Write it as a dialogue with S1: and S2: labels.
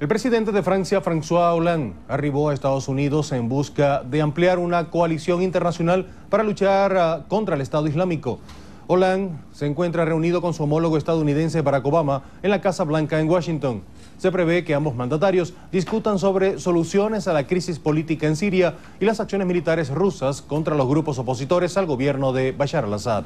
S1: El presidente de Francia, François Hollande, arribó a Estados Unidos en busca de ampliar una coalición internacional para luchar ah, contra el Estado Islámico. Hollande se encuentra reunido con su homólogo estadounidense Barack Obama en la Casa Blanca en Washington. Se prevé que ambos mandatarios discutan sobre soluciones a la crisis política en Siria y las acciones militares rusas contra los grupos opositores al gobierno de Bashar al-Assad.